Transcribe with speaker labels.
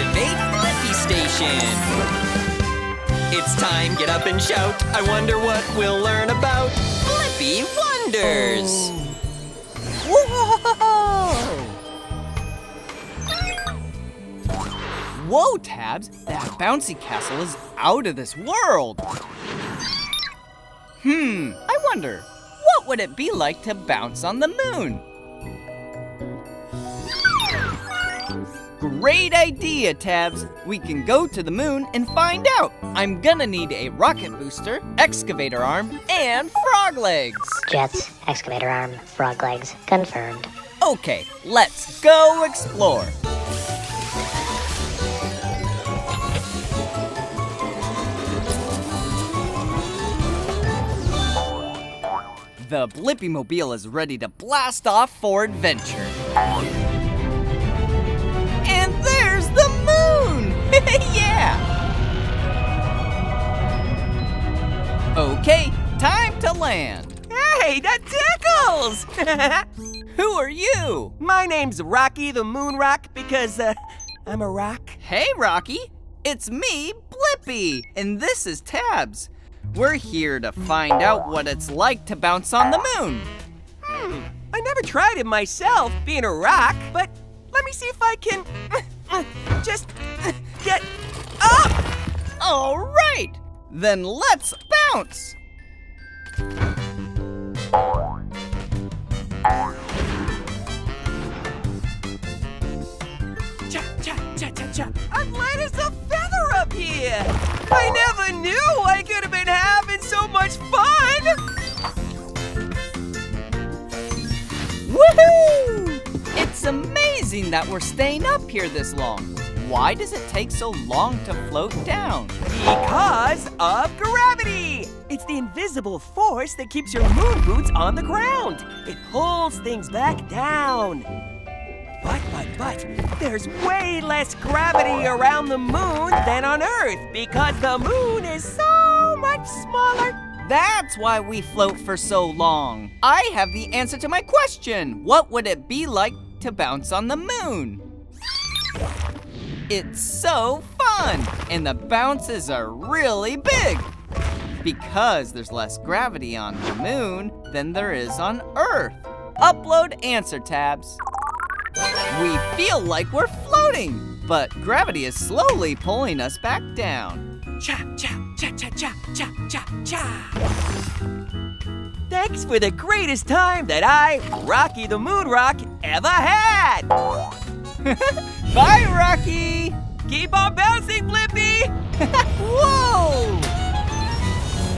Speaker 1: Activate Blippi Station! It's time, get up and shout. I wonder what we'll learn about Blippi Wonders!
Speaker 2: Whoa! Whoa, Tabs! That bouncy castle is out of this world! Hmm, I wonder, what would it be like to bounce on the moon? Great idea, Tabs! We can go to the moon and find out! I'm gonna need a rocket booster, excavator arm, and frog legs!
Speaker 3: Jets, excavator arm, frog legs, confirmed.
Speaker 2: Okay, let's go explore! The Blippi Mobile is ready to blast off for adventure. Okay, time to land.
Speaker 4: Hey, that tickles!
Speaker 2: Who are you?
Speaker 4: My name's Rocky the Moon Rock because, uh, I'm a rock.
Speaker 2: Hey, Rocky. It's me, Blippi, and this is Tabs. We're here to find out what it's like to bounce on the moon.
Speaker 4: Hmm, I never tried it myself, being a rock, but let me see if I can just get up.
Speaker 2: All right, then let's bounce.
Speaker 4: Cha, cha, cha, cha, cha. I'm light as a feather up here. I never knew I could have been having so much fun.
Speaker 2: Woohoo! It's amazing that we're staying up here this long. Why does it take so long to float down?
Speaker 4: Because of gravity! It's the invisible force that keeps your moon boots on the ground. It pulls things back down. But, but, but, there's way less gravity around the moon than on Earth because the moon is so much smaller.
Speaker 2: That's why we float for so long. I have the answer to my question. What would it be like to bounce on the moon? It's so fun, and the bounces are really big. Because there's less gravity on the moon than there is on Earth. Upload answer Tabs. We feel like we're floating, but gravity is slowly pulling us back down.
Speaker 4: Cha, cha, cha, cha, cha, cha, cha, cha. Thanks for the greatest time that I, Rocky the Moon Rock, ever had.
Speaker 2: Bye, Rocky!